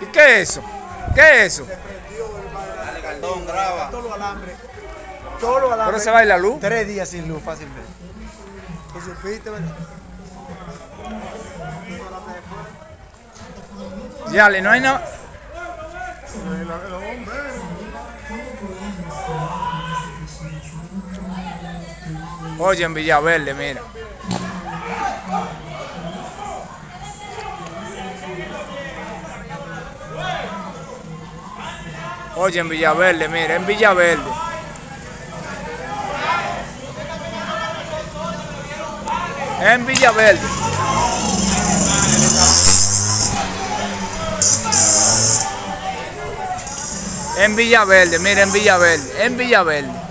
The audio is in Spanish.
¿Y qué es eso? ¿Qué es eso? Dale, Galdón, graba. Todos los alambres. Todos los ¿Pero alambres. se va a ir la luz? Tres días sin luz fácilmente. ¿Tú supiste, verdad? Ya, no hay nada. Oye, en Villaverde, mira. Oye, en Villaverde, mira, en Villaverde. En Villaverde. En Villaverde, mira, en Villaverde, en Villaverde.